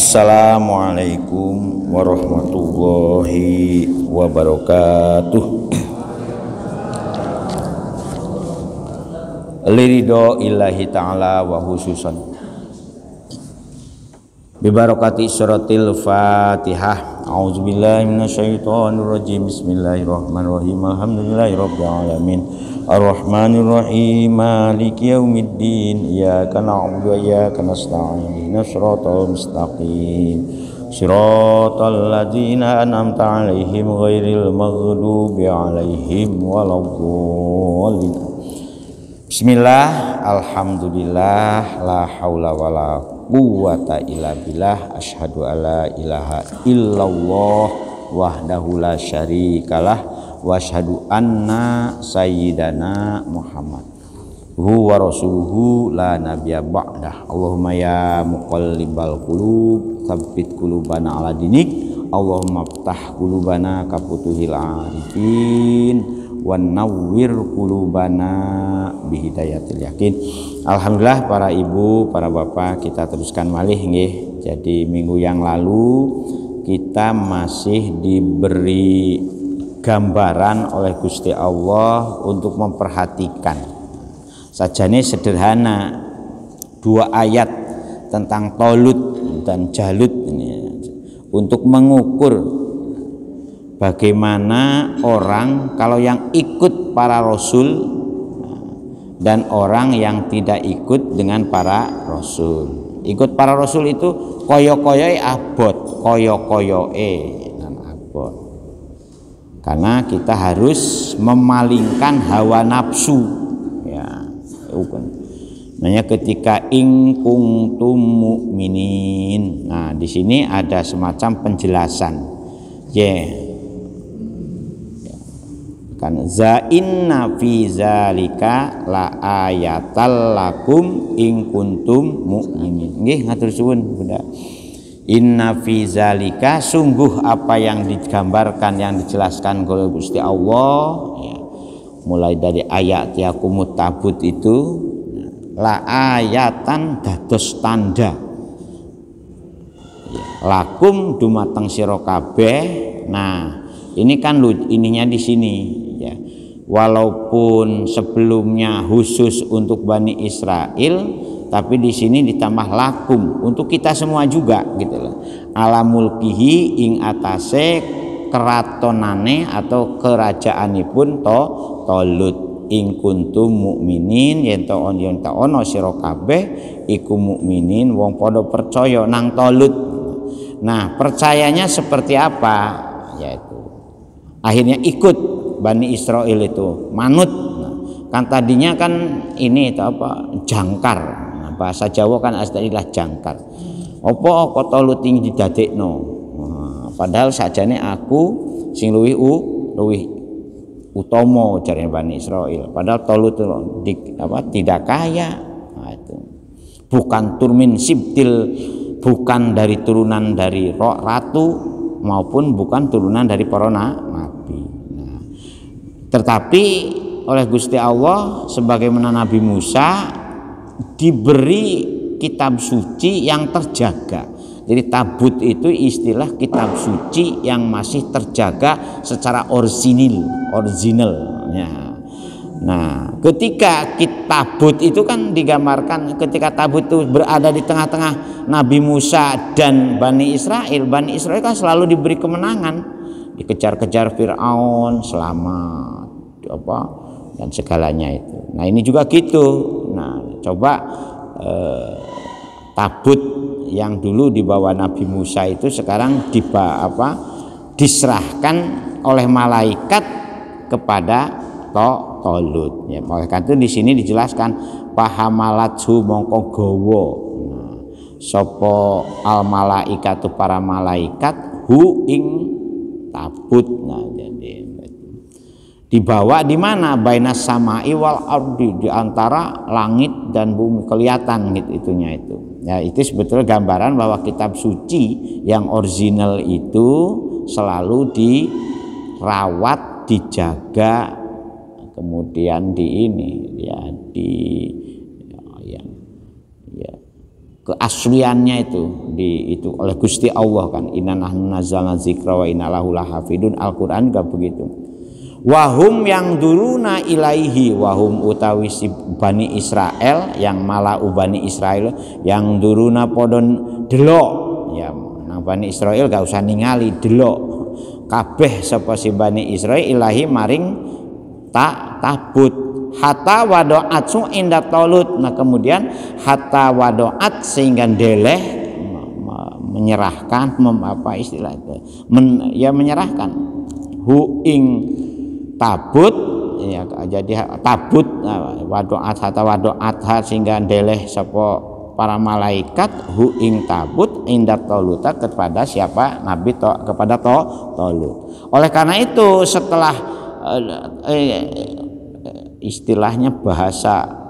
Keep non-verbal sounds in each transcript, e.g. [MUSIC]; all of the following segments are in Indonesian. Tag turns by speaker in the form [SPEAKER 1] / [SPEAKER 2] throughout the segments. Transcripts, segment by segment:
[SPEAKER 1] Assalamualaikum warahmatullahi wabarakatuh. Lirido illahi ta'ala wa khususan. Bibarakati suratil fatihah. A'udzubillahi minasyaitonirrajim. Bismillahirrahmanirrahim. Alhamdulillahi rabbil alamin Ar-Rahmanir-Rahim Maliki yaumiddin Iyyaka na'budu wa iyyaka nasta'in Ihdinas siratal mustaqim. Siratal ladzina an'amta 'alaihim ghairil maghdubi 'alaihim waladdallin. Bismillah Alhamdulillah La haula wala quwata illa billah Ashhadu alla ilaha illallah Wahdahu la syarikalah wa anna sayyidana Muhammad. Huwa rasuluhu la nabiyya ba'dah. Allahumma ya muqallibal qulub tsabbit qulubana ala dinik. Allahumma ftah qulubana kafutuhil arifin wa nawwir qulubana bihidayatil yakin. Alhamdulillah para ibu, para bapak kita teruskan malih nggih. Jadi minggu yang lalu kita masih diberi gambaran oleh Gusti Allah untuk memperhatikan. Sajane sederhana dua ayat tentang Tolut dan Jalut ini untuk mengukur bagaimana orang kalau yang ikut para rasul dan orang yang tidak ikut dengan para rasul. Ikut para rasul itu koyo koyo abot koyo koyo e abot karena kita harus memalingkan hawa nafsu ya bukan Namanya ketika ing kuntum mukminin. Nah, di sini ada semacam penjelasan. Yeah. Kan za inna fi zalika la ayatal lakum ing kuntum mukminin. Nggih ngatur suwun Bunda. Inna fi zalika sungguh apa yang digambarkan yang dijelaskan oleh Gusti Allah ya, mulai dari ayat yakumut tabut itu la ayatan dados tanda. Ya, lakum dumateng sira kabeh. Nah ini kan ininya di sini ya. Walaupun sebelumnya khusus untuk Bani Israel tapi di sini ditambah lakum untuk kita semua juga gitu loh. Alamul kihi ing atase keratonane atau kerajaanipun to tolut. Ing kuntum mukminin yen to on yen ta ono sira kabeh iku mukminin wong padha percaya nang tolut. Nah percayanya seperti apa? Yaitu akhirnya ikut Bani Israel itu manut. Nah, kan tadinya kan ini itu apa? Jangkar bahasa Jawa kan istilah jangkar. Apa kota luting didadekno? Nah, padahal sajane aku sing luwih u luwih utama jarene Bani Israel padahal tolut di, apa tidak kaya. Nah, itu. Bukan turmin sibtil bukan dari turunan dari roh ratu maupun bukan turunan dari para nabi. Nah, tetapi oleh Gusti Allah sebagaimana Nabi Musa diberi kitab suci yang terjaga. Jadi tabut itu istilah kitab suci yang masih terjaga secara orisinil, original. Ya. Nah, ketika kitabut itu kan digambarkan ketika tabut itu berada di tengah-tengah Nabi Musa dan Bani Israel, Bani Israel kan selalu diberi kemenangan, dikejar-kejar Firaun, selamat, apa dan segalanya itu. Nah, ini juga gitu. Nah, coba eh, tabut yang dulu dibawa Nabi Musa itu sekarang diba apa diserahkan oleh malaikat kepada to tolut. Ya oleh itu di sini dijelaskan pahamalathu mongko gowo nah, sopo al malaikatu para malaikat hu ing tabut. Nah dibawa di mana? Bainas sama iwal ardi di antara langit dan bumi. Kelihatan gitu itunya itu. Ya itu sebetulnya gambaran bahwa kitab suci yang original itu selalu dirawat dijaga kemudian di ini ya di ya, ya keasliannya itu di itu oleh Gusti Allah kan. Inna nahnu nazzalna dzikra wa inna lahu Al-Qur'an begitu wahum yang duruna ilaihi wahum utawi si Bani Israel yang malah Bani Israel yang duruna podon delok. Ya nang Bani Israel gak usah ningali delok. Kabeh sapa si Bani Israel ilahi maring tak tabut. Hatta wadoat su indah tolut. Nah kemudian hatta wadoat sehingga deleh menyerahkan mem, apa istilah itu men, ya menyerahkan. Hu ing tabut ya jadi tabut nah, wadoat hatta wadoat sehingga deleh sopo para malaikat hu ing tabut indah toluta kepada siapa? Nabi to kepada to tolut oleh karena itu setelah eh, eh, istilahnya bahasa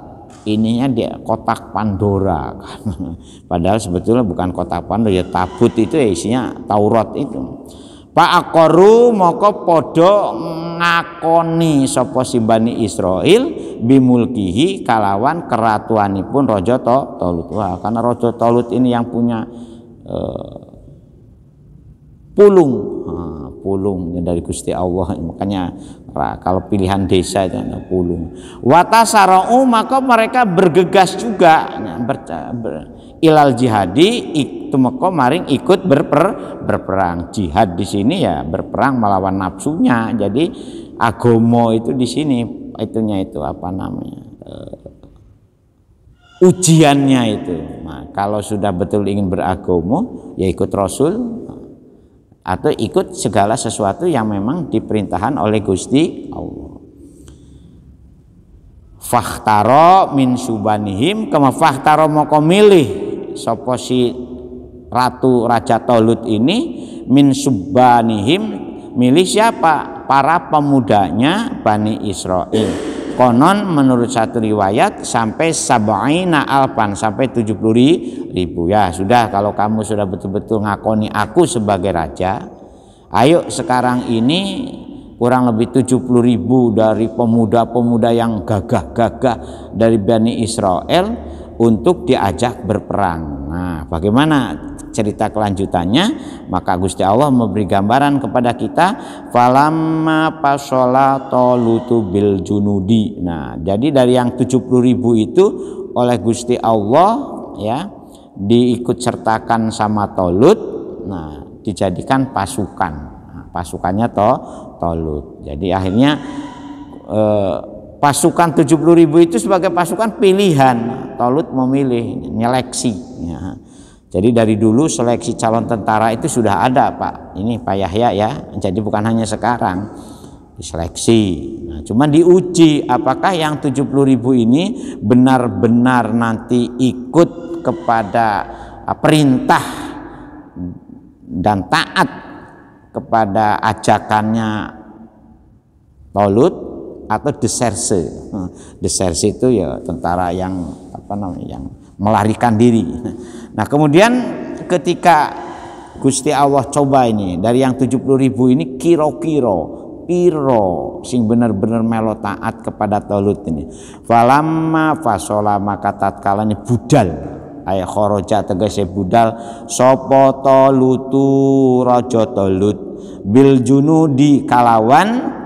[SPEAKER 1] ininya dia kotak Pandora. [LAUGHS] Padahal sebetulnya bukan kotak Pandora ya tabut itu ya isinya Taurat itu Pak Akoru moko podo ngakoni sopo si Bani Israel bimulkihi kalawan keratuanipun to, Tolut wah karena Rojo Tolut ini yang punya uh, pulung. Nah, pulung dari Gusti Allah. Makanya kalau pilihan desa itu ada pulung. Watasarau maka mereka bergegas juga. Ber, ber, ilal jihadi itu maring ikut berper, berperang. Jihad di sini ya berperang melawan nafsunya. Jadi agomo itu di sini itunya itu apa namanya uh, ujiannya itu. Nah, kalau sudah betul ingin beragomo ya ikut Rasul atau ikut segala sesuatu yang memang diperintahkan oleh Gusti Allah. Fakhtaro min subanihim kama fakhtaro moko milih sapa si ratu raja Tolut ini min subanihim milih siapa? Para pemudanya Bani Israel konon menurut satu riwayat sampai sabaina alpan sampai 70 ribu ya sudah kalau kamu sudah betul-betul ngakoni aku sebagai raja ayo sekarang ini kurang lebih 70 ribu dari pemuda-pemuda yang gagah-gagah dari Bani Israel untuk diajak berperang. Nah, bagaimana cerita kelanjutannya? Maka Gusti Allah memberi gambaran kepada kita falamma pasola tolutu bil junudi. Nah jadi dari yang 70 ribu itu oleh Gusti Allah ya diikut sertakan sama tolut nah dijadikan pasukan. Nah, pasukannya to tolut. Jadi akhirnya eh, pasukan 70 ribu itu sebagai pasukan pilihan tolut memilih nyeleksi ya jadi dari dulu seleksi calon tentara itu sudah ada Pak. Ini Pak Yahya ya. Jadi bukan hanya sekarang diseleksi. Nah, cuma diuji apakah yang 70 ribu ini benar-benar nanti ikut kepada ah, perintah dan taat kepada ajakannya Tolut atau deserse. Nah, deserse itu ya tentara yang apa namanya yang melarikan diri. [LAUGHS] Nah kemudian ketika Gusti Allah coba ini dari yang 70 ribu ini kiro-kiro piro sing bener-bener melo taat kepada Tolut ini. Falamma fasola maka tatkala ini budal ayat khoroja tegese budal sopo tolutu rojo tolut bil junudi kalawan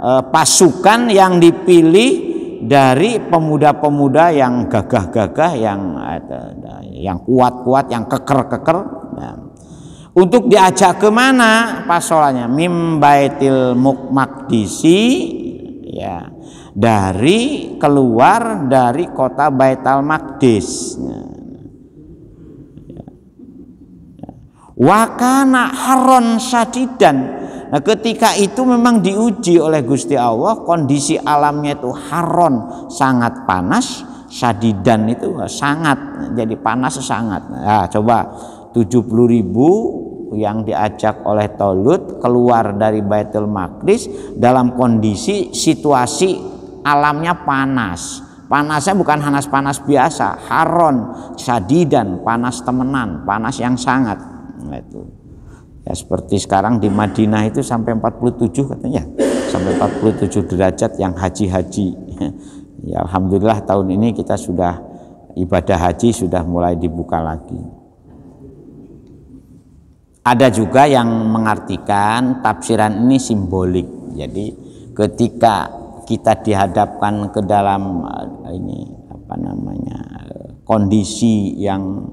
[SPEAKER 1] e, pasukan yang dipilih dari pemuda-pemuda yang gagah-gagah yang yang kuat-kuat yang keker-keker nah. untuk diajak ke mana pasolannya mim baitil mukmakdisi ya dari keluar dari kota Baital Maqdis nah. Wakana haron sadidan. Nah ketika itu memang diuji oleh Gusti Allah kondisi alamnya itu haron sangat panas. Sadidan itu sangat jadi panas sangat. Nah, coba 70 ribu yang diajak oleh Tolut keluar dari Baitul Maqdis dalam kondisi situasi alamnya panas. Panasnya bukan panas-panas biasa haron sadidan panas temenan panas yang sangat nah, itu ya seperti sekarang di Madinah itu sampai 47 katanya sampai 47 derajat yang haji-haji ya Alhamdulillah tahun ini kita sudah ibadah haji sudah mulai dibuka lagi. Ada juga yang mengartikan tafsiran ini simbolik. Jadi ketika kita dihadapkan ke dalam uh, ini apa namanya kondisi yang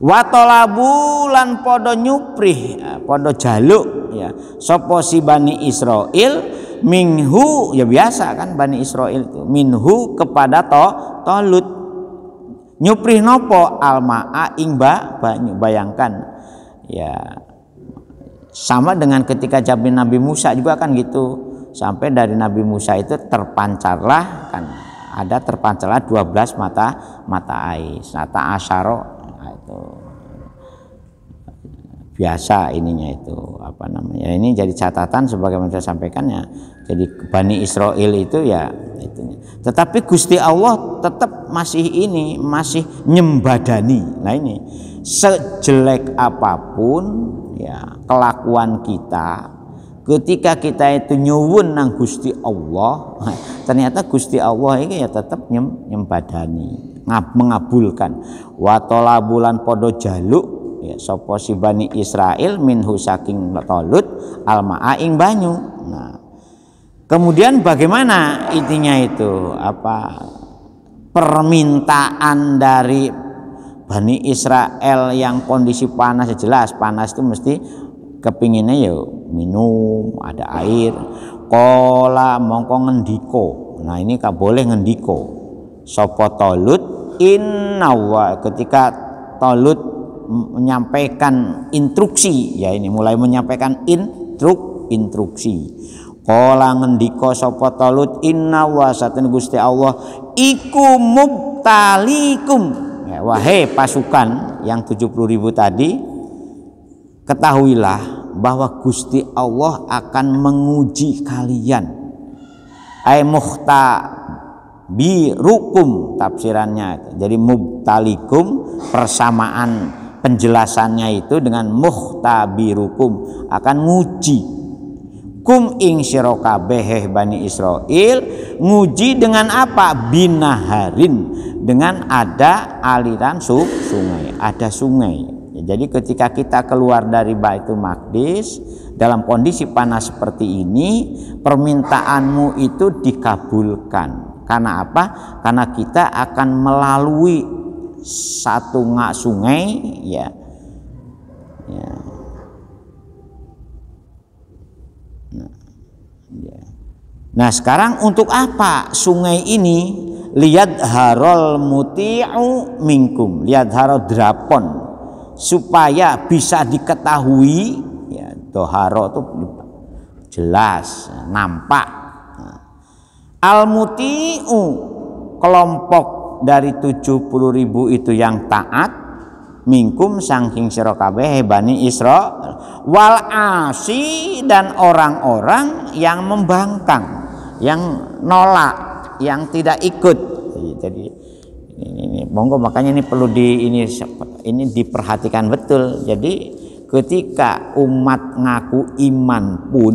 [SPEAKER 1] watolabu lan podo nyuprih uh, podo jaluk ya. Sopo si bani Israel minhu ya biasa kan bani Israel itu. Minhu kepada to tolut. Nyuprih nopo? Almaa ingba banyu bayangkan ya. Sama dengan ketika jamin Nabi Musa juga kan gitu. Sampai dari Nabi Musa itu terpancarlah kan. Ada terpancarlah 12 mata mata air mata asyaro itu biasa ininya itu apa namanya. Ini jadi catatan sebagaimana saya sampaikan ya. Jadi Bani Israel itu ya itu tetapi Gusti Allah tetap masih ini masih nyembadani. Nah ini sejelek apa pun ya kelakuan kita ketika kita itu nyuwun nang Gusti Allah [LAUGHS] ternyata Gusti Allah ini ya tetap nyem, nyembadani mengabulkan. Watola bulan podo jaluk ya sapa si Bani Israel minhu saking tolut alma ing banyu. Nah kemudian bagaimana intinya itu? Apa? Permintaan dari Bani Israel yang kondisi panas jelas panas itu mesti kepinginnya ya minum ada air. Kola mongko ngendiko. Nah ini kak boleh ngendiko. Sopo tolut inna ketika tolut menyampaikan instruksi ya ini mulai menyampaikan intruk instruksi. Kala ngendika sapa Talut inna wa Gusti Allah iku mubtalikum. Ya, wahai pasukan yang 70 ribu tadi ketahuilah bahwa Gusti Allah akan menguji kalian. Ay muhta birukum tafsirannya jadi mubtalikum persamaan penjelasannya itu dengan muhtabirukum akan nguji. Kum ing sirokabeh bani Israel nguji dengan apa? Binaharin dengan ada aliran sub sungai ada sungai. Jadi ketika kita keluar dari Baitul Maqdis dalam kondisi panas seperti ini permintaanmu itu dikabulkan karena apa? Karena kita akan melalui satu ngak sungai ya. Ya. Nah, ya. nah sekarang untuk apa sungai ini? Lihat harol muti'u minkum. Lihat harol drapon. Supaya bisa diketahui ya toharo itu jelas nampak. Al muti'u kelompok dari 70 ribu itu yang taat mingkum sangking sira kabeh bani Isra wal asi dan orang-orang yang membangkang yang nolak yang tidak ikut. Jadi ini, ini monggo makanya ini perlu di ini ini diperhatikan betul. Jadi ketika umat ngaku iman pun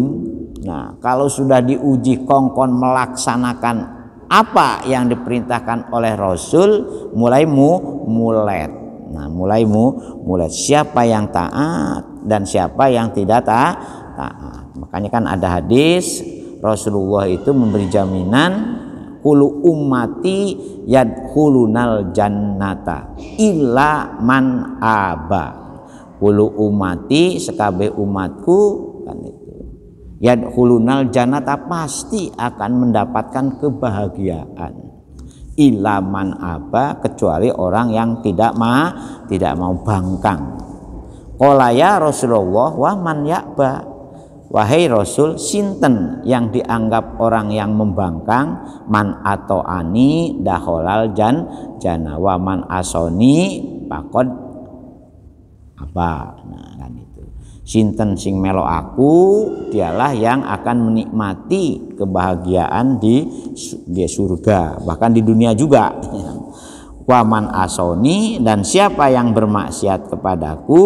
[SPEAKER 1] nah kalau sudah diuji kongkon melaksanakan apa yang diperintahkan oleh Rasul mulai mu mulet. Nah, mulai mu mulet siapa yang taat dan siapa yang tidak ta taat. Makanya kan ada hadis Rasulullah itu memberi jaminan kulu ummati yadkhulunal jannata illa man aba. Kulu ummati sekabe umatku yadkhulunal janata pasti akan mendapatkan kebahagiaan. Ilaman apa kecuali orang yang tidak ma tidak mau bangkang. Kolaya Rasulullah wa man yakba wahai Rasul sinten yang dianggap orang yang membangkang? Man atau ani daholal jan jana. Wa man asoni pakod apa nah kan sinten sing melo aku dialah yang akan menikmati kebahagiaan di di surga bahkan di dunia juga. [LAUGHS] Waman asoni dan siapa yang bermaksiat kepadaku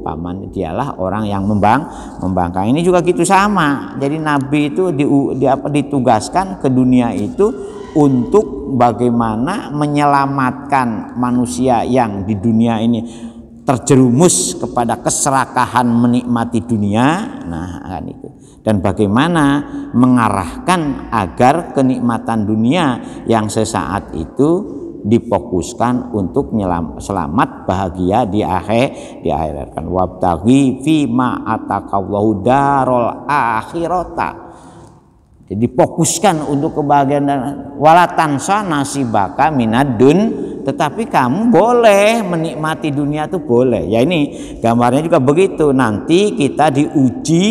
[SPEAKER 1] paman dialah orang yang membang membangkang. Ini juga gitu sama. Jadi nabi itu di, di apa ditugaskan ke dunia itu untuk bagaimana menyelamatkan manusia yang di dunia ini terjerumus kepada keserakahan menikmati dunia. Nah kan itu. Dan bagaimana mengarahkan agar kenikmatan dunia yang sesaat itu difokuskan untuk selamat bahagia di akhir di akhirat. Kan wabtaghi fi ma atakallahu darul akhirata jadi fokuskan untuk kebahagiaan dan walatan nasibaka minadun tetapi kamu boleh menikmati dunia itu boleh ya ini gambarnya juga begitu nanti kita diuji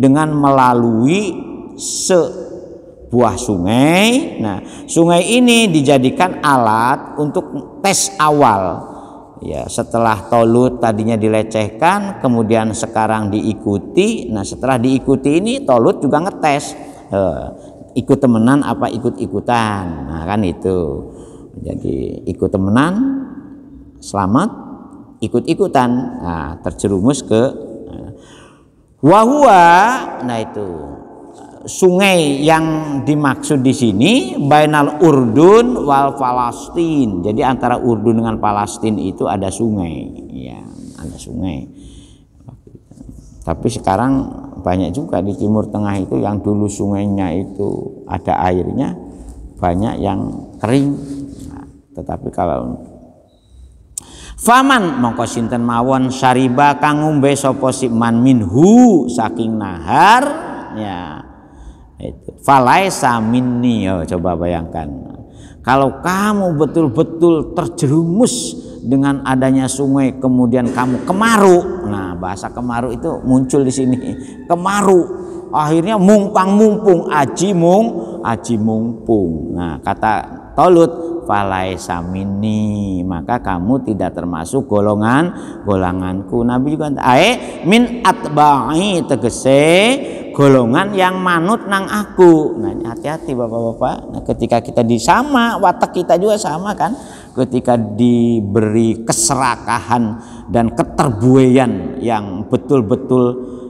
[SPEAKER 1] dengan melalui se buah sungai. Nah, sungai ini dijadikan alat untuk tes awal. Ya, setelah Tolut tadinya dilecehkan, kemudian sekarang diikuti. Nah, setelah diikuti ini Tolut juga ngetes. Eh, ikut temenan apa ikut-ikutan. Nah, kan itu. Jadi ikut temenan selamat, ikut-ikutan. Nah, terjerumus ke eh, wahua. Nah, itu sungai yang dimaksud di sini bainal Urdun wal Palestin. Jadi antara Urdun dengan Palestina itu ada sungai, ya, ada sungai. Tapi sekarang banyak juga di Timur Tengah itu yang dulu sungainya itu ada airnya, banyak yang kering. Nah, tetapi kalau Faman mongko sinten mawon syariba kang ngombe sapa man minhu saking nahar. Ya itu. Falaisa minni. Oh, coba bayangkan. Kalau kamu betul-betul terjerumus dengan adanya sungai kemudian kamu kemaru. Nah bahasa kemaru itu muncul di sini. [LAUGHS] Kemaru. Akhirnya mumpang mumpung aji mung aji mumpung. Nah kata Tolut falaisa minni maka kamu tidak termasuk golongan golonganku Nabi juga ae min atba'i tegese golongan yang manut nang aku. Nah, hati-hati Bapak-bapak. Nah, ketika kita di sama, watak kita juga sama kan. Ketika diberi keserakahan dan keterbuayan yang betul-betul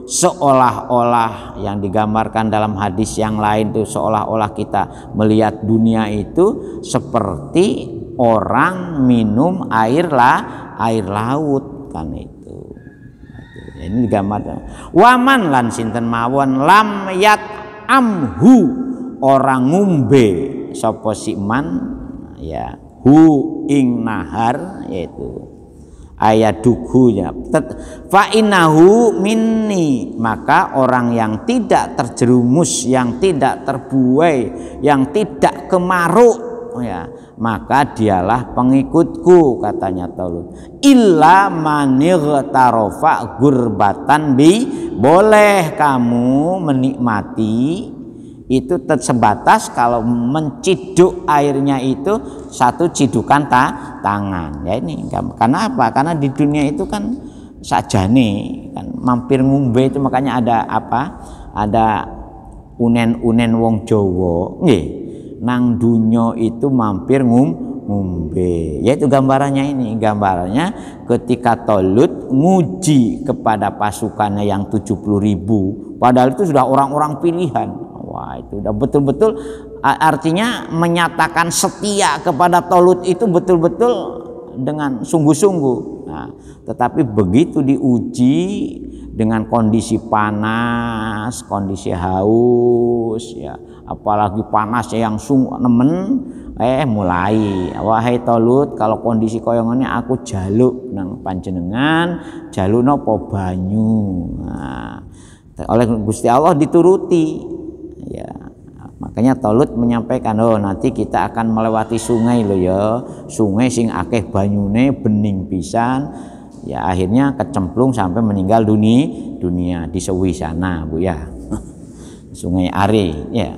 [SPEAKER 1] seolah-olah yang digambarkan dalam hadis yang lain itu seolah-olah kita melihat dunia itu seperti orang minum air lah air laut kan itu. Ini gambar waman lan sinten mawon? Lam yat amhu orang ngumbe. Sapa man? Ya hu ing nahar yaitu ayat dukunya fa innahu minni. Maka orang yang tidak terjerumus yang tidak terbuai yang tidak kemaruk ya maka dialah pengikutku katanya Talut illa tarofa gurbatan bi boleh kamu menikmati itu sebatas kalau menciduk airnya itu satu cidukan ta, tangan. Ya ini karena apa? Karena di dunia itu kan sajane kan mampir ngumbe itu makanya ada apa? Ada unen-unen wong Jawa. Nggih. Nang dunyo itu mampir ngum ngumbe yaitu gambarannya ini. Gambarannya ketika Tolut nguji kepada pasukannya yang 70 ribu. Padahal itu sudah orang-orang pilihan itu. Udah betul-betul artinya menyatakan setia kepada Tolut itu betul-betul dengan sungguh-sungguh. Nah, tetapi begitu diuji dengan kondisi panas, kondisi haus ya apalagi panasnya yang sung nemen eh mulai. Wahai tolut kalau kondisi koyongannya aku jaluk nang panjenengan jaluk nopo banyu. Nah, oleh Gusti Allah dituruti ya makanya tolut menyampaikan oh nanti kita akan melewati sungai loh ya. Sungai sing akeh banyune bening pisan. Ya akhirnya kecemplung sampai meninggal dunia dunia di Sewi sana bu ya. [LAUGHS] Sungai Are ya.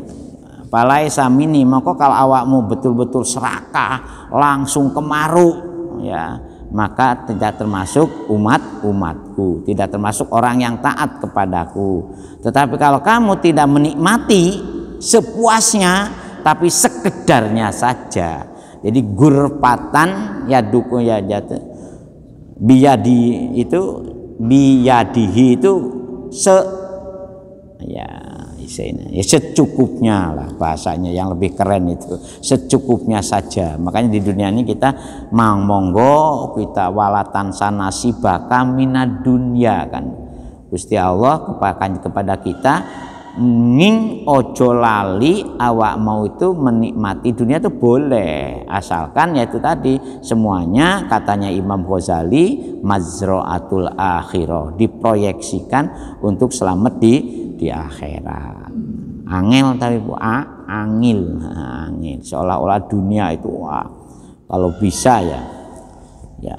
[SPEAKER 1] Palai samini maka kalau awakmu betul-betul serakah langsung kemaru ya maka tidak termasuk umat umatku tidak termasuk orang yang taat kepadaku. Tetapi kalau kamu tidak menikmati sepuasnya tapi sekedarnya saja jadi gurpatan ya dukun ya jatuh biyadi itu biyadihi itu se ya ya secukupnya lah bahasanya yang lebih keren itu. Secukupnya saja. Makanya di dunia ini kita mang monggo kita walatan sana sibaka minad dunia kan. Gusti Allah kepada kita ning ojo lali awak mau itu menikmati dunia itu boleh. Asalkan yaitu tadi semuanya katanya Imam Ghazali mazroatul akhirah diproyeksikan untuk selamat di di akhirat. Angel tapi bu a, angil. Angil. Seolah-olah dunia itu wah kalau bisa ya. Ya.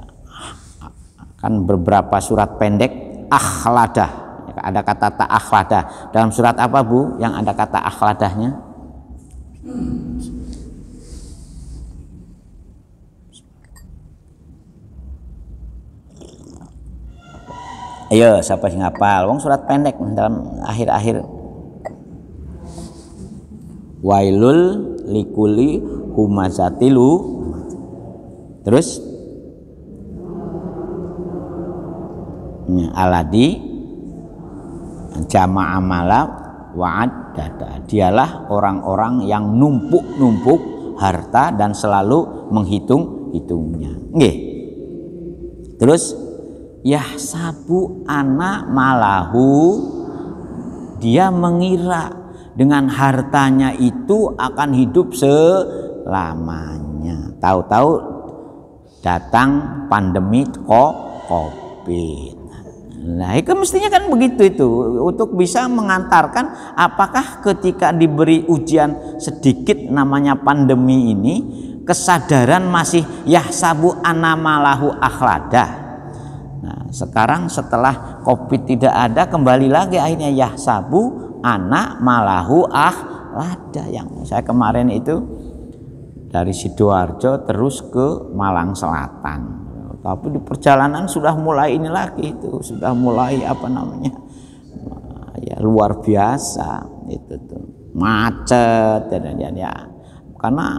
[SPEAKER 1] Kan beberapa surat pendek akhladah. Ada kata ta'akhladah. Dalam surat apa Bu? Yang ada kata akhladahnya? Ayo, siapa yang ngapal? Wong surat pendek dalam akhir-akhir. Wailul likuli humazatilu. Terus? Aladi. Jamaah malam wa'ad. Dada. Dialah orang-orang yang numpuk-numpuk harta dan selalu menghitung-hitungnya. Nggih. Terus yahsabu anak malahu. Dia mengira dengan hartanya itu akan hidup selamanya. Tahu-tahu datang pandemi kok covid. Nah, itu mestinya kan begitu itu untuk bisa mengantarkan apakah ketika diberi ujian sedikit namanya pandemi ini kesadaran masih yahsabu anamalahu akhlada. Nah, sekarang setelah Covid tidak ada kembali lagi akhirnya yahsabu anak malahu akhlada yang saya kemarin itu dari Sidoarjo terus ke Malang Selatan. Tapi di perjalanan sudah mulai ini lagi itu sudah mulai apa namanya ya luar biasa itu tuh. Macet dan ya, ya karena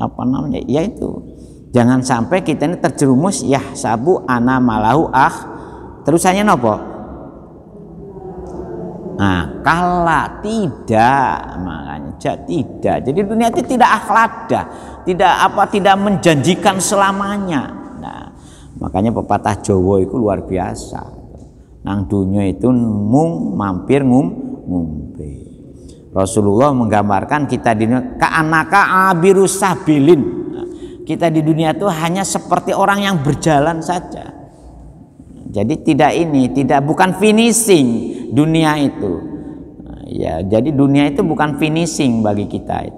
[SPEAKER 1] apa namanya ya itu jangan sampai kita ini terjerumus ya sabu ana malahu ah terusannya nopo Nah, kala tidak makanya tidak. Jadi dunia itu tidak akhlada, tidak apa tidak menjanjikan selamanya. Makanya pepatah Jawa itu luar biasa. Nang dunia itu mung mampir ngum ngumpe. Rasulullah menggambarkan kita di ka'anaka abirus sabilin. Kita di dunia itu hanya seperti orang yang berjalan saja. Jadi tidak ini, tidak bukan finishing dunia itu. Ya, jadi dunia itu bukan finishing bagi kita.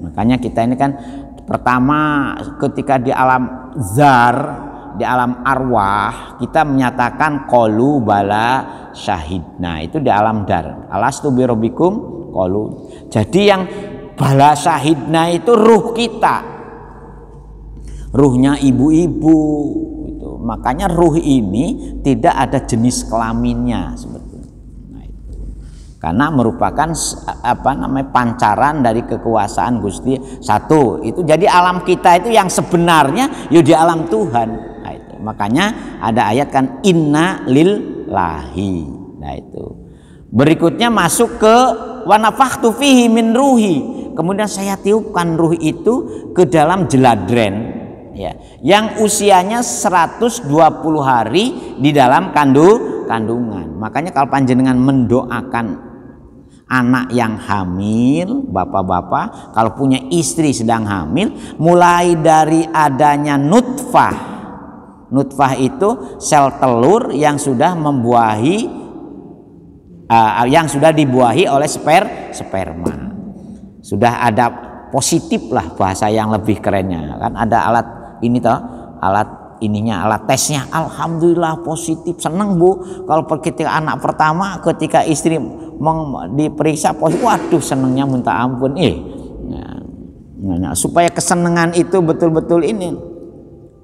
[SPEAKER 1] Makanya kita ini kan pertama ketika di alam zar di alam arwah kita menyatakan kolu bala syahid. Nah itu di alam dar. Alastu birobikum kolu. Jadi yang bala syahidna itu ruh kita. Ruhnya ibu-ibu itu. Makanya ruh ini tidak ada jenis kelaminnya sebetulnya. Nah, itu. Karena merupakan apa namanya pancaran dari kekuasaan Gusti satu itu jadi alam kita itu yang sebenarnya ya di alam Tuhan Makanya ada ayat kan inna lillahi. Nah itu. Berikutnya masuk ke wanafaktu fihi min ruhi. Kemudian saya tiupkan ruh itu ke dalam jeladren ya yang usianya 120 hari di dalam kandu kandungan. Makanya kalau panjenengan mendoakan anak yang hamil, bapak-bapak, kalau punya istri sedang hamil, mulai dari adanya nutfah Nutfah itu sel telur yang sudah membuahi uh, yang sudah dibuahi oleh sper sperma. Sudah ada positif lah bahasa yang lebih kerennya kan ada alat ini toh alat ininya alat tesnya alhamdulillah positif seneng bu kalau ketika anak pertama ketika istri meng, diperiksa positif waduh senengnya minta ampun eh nah, nah, supaya kesenangan itu betul-betul ini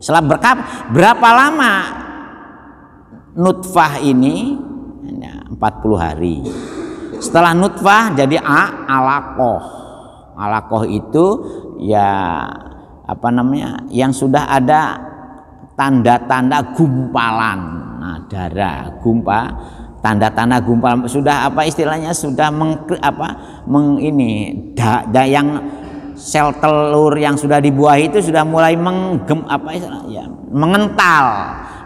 [SPEAKER 1] setelah berkap berapa lama nutfah ini? 40 hari. Setelah nutfah jadi a alakoh. Alakoh itu ya apa namanya? Yang sudah ada tanda-tanda gumpalan. nah, darah gumpa tanda-tanda gumpal sudah apa istilahnya sudah meng, apa meng ini da, da, yang sel telur yang sudah dibuahi itu sudah mulai menggem apa istilahnya ya, mengental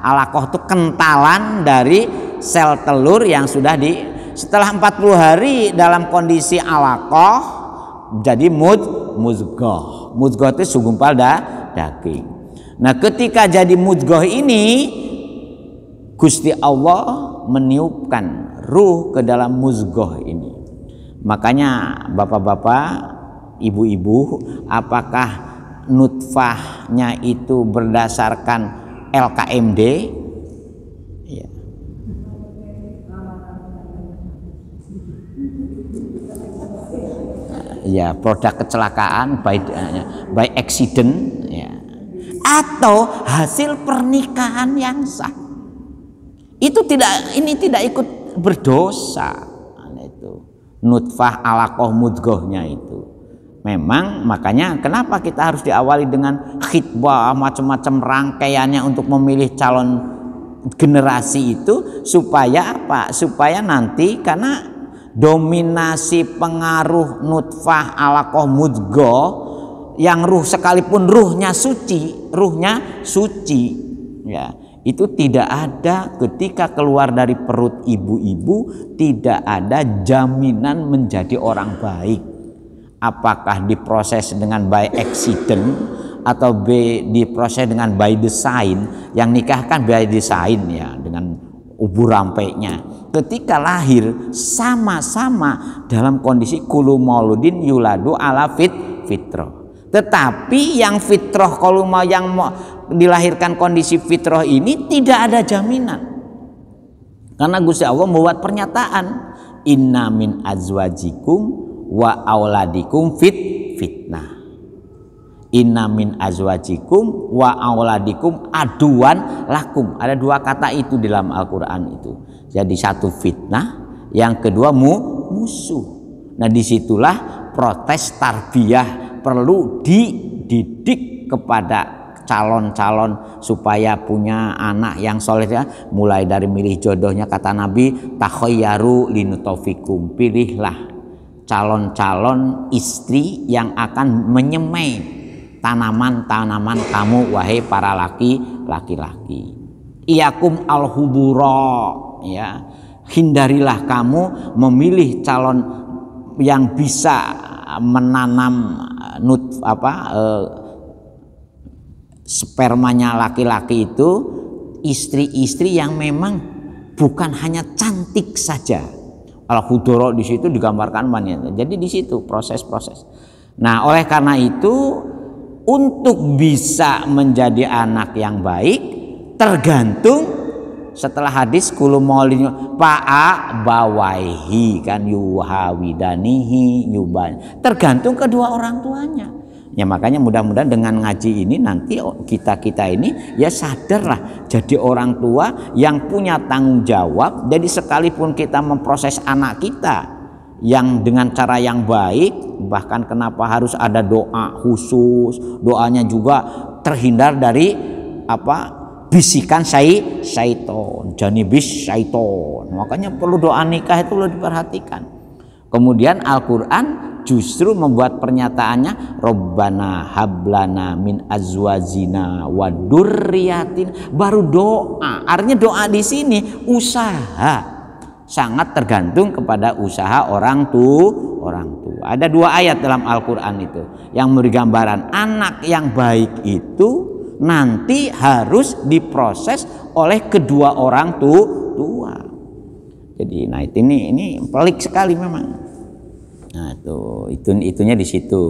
[SPEAKER 1] alakoh itu kentalan dari sel telur yang sudah di setelah 40 hari dalam kondisi alakoh jadi mud muzgoh muzgoh itu segumpal da, daging nah ketika jadi muzgoh ini Gusti Allah meniupkan ruh ke dalam muzgoh ini. Makanya bapak-bapak, ibu-ibu, apakah nutfahnya itu berdasarkan LKMD? Ya produk kecelakaan by by accident ya. Atau hasil pernikahan yang sah. Itu tidak ini tidak ikut berdosa. Nah, itu nutfah alakoh mudgohnya itu. Memang makanya kenapa kita harus diawali dengan khidbah macam-macam rangkaiannya untuk memilih calon generasi itu supaya apa? Supaya nanti karena dominasi pengaruh nutfah alakoh mudgoh yang ruh sekalipun ruhnya suci ruhnya suci ya itu tidak ada ketika keluar dari perut ibu-ibu tidak ada jaminan menjadi orang baik. Apakah diproses dengan by accident atau B diproses dengan by design? Yang nikah kan by design ya dengan ubur rampeknya ketika lahir sama-sama dalam kondisi kulu mauludin yuladu ala fit fitrah tetapi yang fitrah kalau mau yang mau dilahirkan kondisi fitrah ini tidak ada jaminan. Karena Gusti Allah membuat pernyataan inna min azwajikum wa auladikum fit fitnah. Inna min azwajikum wa auladikum aduan lakum. Ada dua kata itu dalam Al-Qur'an itu. Jadi satu fitnah, yang kedua mu, musuh. Nah di situlah protes tarbiyah perlu dididik kepada calon-calon supaya punya anak yang soleh ya mulai dari milih jodohnya kata Nabi takhayyaru linutofikum pilihlah calon-calon istri yang akan menyemai tanaman-tanaman kamu wahai para laki laki-laki iyakum al ya hindarilah kamu memilih calon yang bisa menanam nut apa eh, spermanya laki-laki itu istri-istri yang memang bukan hanya cantik saja. Al hudoro di situ digambarkan wanita. Jadi di situ proses-proses. Nah, oleh karena itu untuk bisa menjadi anak yang baik tergantung setelah hadis maulin pa'a bawaihi kan yuhawidanihi nyuban. Tergantung kedua orang tuanya. Ya makanya mudah-mudahan dengan ngaji ini nanti kita kita ini ya sadarlah jadi orang tua yang punya tanggung jawab jadi sekalipun kita memproses anak kita yang dengan cara yang baik bahkan kenapa harus ada doa khusus doanya juga terhindar dari apa? Bisikan syai syaiton janibis syaiton. Makanya perlu doa nikah itu perlu diperhatikan. Kemudian Al-Quran justru membuat pernyataannya Robbana hablana min azwazina wa durriyatin baru doa. Artinya doa di sini usaha sangat tergantung kepada usaha orang tua orang tua ada dua ayat dalam Al-Quran itu yang memberi gambaran anak yang baik itu nanti harus diproses oleh kedua orang tua. Jadi nah ini ini pelik sekali memang. Nah itu itu itunya di situ.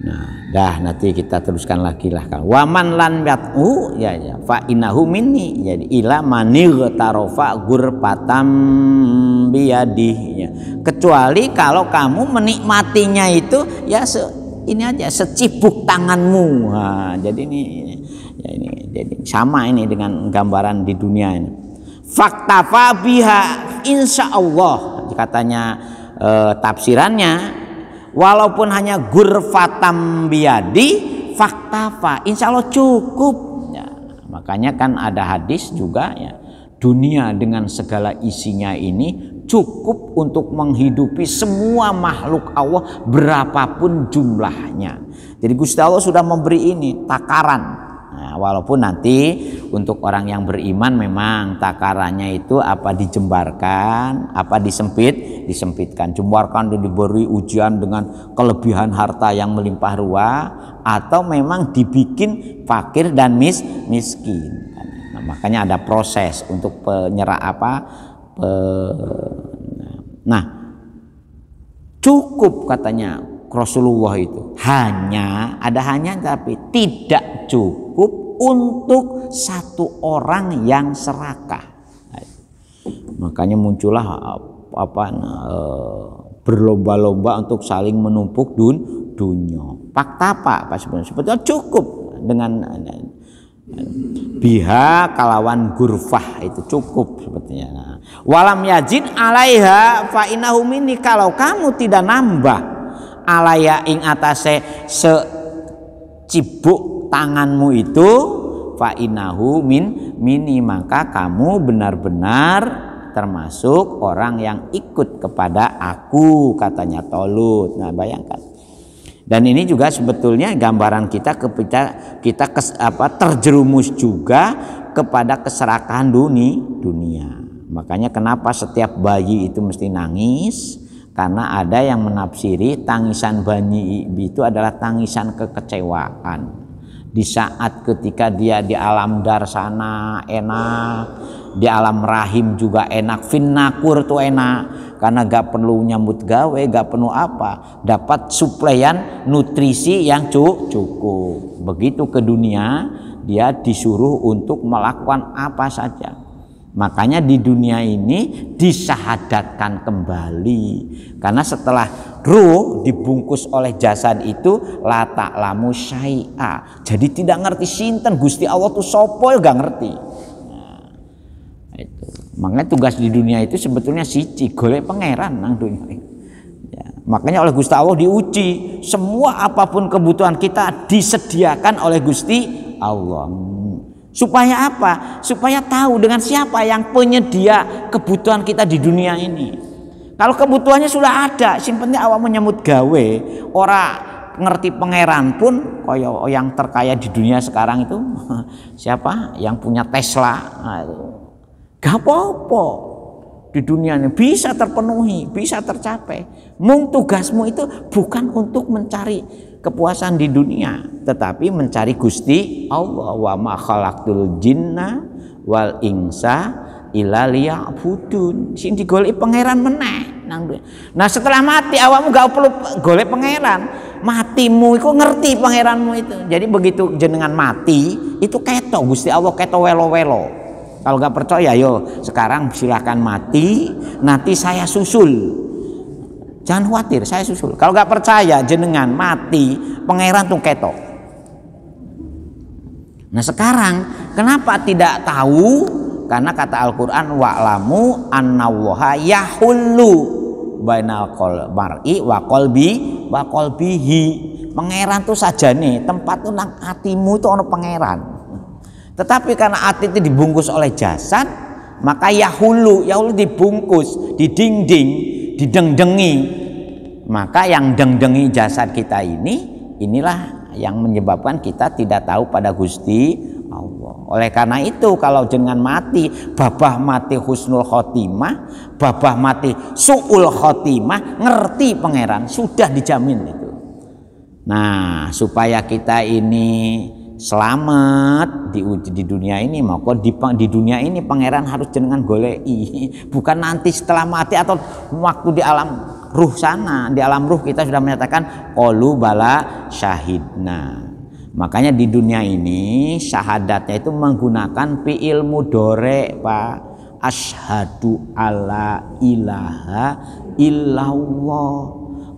[SPEAKER 1] Nah, dah nanti kita teruskan lagi lah kan. Waman lan yat'u ya ya fa innahu minni. Jadi ila manir tarofa gurpatam biyadih ya. Kecuali kalau kamu menikmatinya itu ya se ini aja secipuk tanganmu nah, jadi ini ya ini jadi sama ini dengan gambaran di dunia ini fakta fabiha insya Allah katanya e, tafsirannya walaupun hanya gurfatam biadi fakta fa insya Allah cukup ya, makanya kan ada hadis juga ya dunia dengan segala isinya ini cukup untuk menghidupi semua makhluk Allah berapapun jumlahnya. Jadi Gusti Allah sudah memberi ini takaran. Nah, walaupun nanti untuk orang yang beriman memang takarannya itu apa dijembarkan, apa disempit, disempitkan. Jembarkan dan diberi ujian dengan kelebihan harta yang melimpah ruah atau memang dibikin fakir dan mis miskin. Nah, makanya ada proses untuk penyerah apa pe, nah cukup katanya Rasulullah itu. Hanya ada hanya tapi tidak cukup untuk satu orang yang serakah. Makanya muncullah apa eh, berlomba-lomba untuk saling menumpuk dun dunia. Fakta apa? Sebetulnya cukup dengan biha kalawan gurfah itu cukup sepertinya nah, walam yajid alaiha fa ini kalau kamu tidak nambah alaya ing atase secibuk tanganmu itu fa inahu min mini maka kamu benar-benar termasuk orang yang ikut kepada aku katanya Tolut nah bayangkan dan ini juga sebetulnya gambaran kita ketika kita kes, apa, terjerumus juga kepada keserakahan dunia. Makanya kenapa setiap bayi itu mesti nangis? Karena ada yang menafsiri tangisan bayi itu adalah tangisan kekecewaan. Di saat ketika dia di alam dar sana enak, di alam rahim juga enak, finnakur tuh enak. Karena gak perlu nyambut gawe gak perlu apa dapat suplaian nutrisi yang cukup. Begitu ke dunia dia disuruh untuk melakukan apa saja makanya di dunia ini disahadatkan kembali. Karena setelah ruh dibungkus oleh jasad itu lata lamu syai'a. Jadi tidak ngerti sinten Gusti Allah tuh sopo gak ngerti. Itu. Makanya tugas di dunia itu sebetulnya siji golek pangeran nang dunia ya, makanya oleh Gusti Allah diuji semua apa pun kebutuhan kita disediakan oleh Gusti Allah supaya apa? Supaya tahu dengan siapa yang penyedia kebutuhan kita di dunia ini. Kalau kebutuhannya sudah ada simpennya awak menyambut gawe ora ngerti pangeran pun koyo yang terkaya di dunia sekarang itu [LAUGHS] siapa? Yang punya Tesla. Nah, Gak apa-apa di dunia ini bisa terpenuhi, bisa tercapai. Mung tugasmu itu bukan untuk mencari kepuasan di dunia, tetapi mencari Gusti Allah wa ma khalaqtul jinna wal insa illa liya'budun. Sing digoleki pangeran meneh nang Nah, setelah mati awakmu gak perlu golek pangeran. Matimu itu ngerti pangeranmu itu. Jadi begitu jenengan mati, itu keto Gusti Allah keto welo-welo. Kalau nggak percaya, yo sekarang silahkan mati, nanti saya susul. Jangan khawatir, saya susul. Kalau nggak percaya, jenengan mati, pangeran tuh ketok. Nah sekarang kenapa tidak tahu? Karena kata Al-Quran wa'lamu annallaha yahullu bainal kol mar'i wa kolbi wa kolbihi. Pangeran tuh saja nih tempat tuh nang hatimu itu ono pangeran. Tetapi karena hati itu dibungkus oleh jasad, maka yahulu, yahulu dibungkus, didingding, didengdengi. Maka yang dengdengi jasad kita ini, inilah yang menyebabkan kita tidak tahu pada Gusti Allah. Oleh karena itu kalau jangan mati, babah mati husnul khotimah, babah mati su'ul khotimah, ngerti pangeran, sudah dijamin itu. Nah, supaya kita ini selamat di di dunia ini maka di, di dunia ini pangeran harus jenengan golei [LAUGHS] bukan nanti setelah mati atau waktu di alam ruh sana di alam ruh kita sudah menyatakan qalu bala syahidna. Makanya di dunia ini syahadatnya itu menggunakan fi'il mudore pak. Ashadu alla ilaha illallah.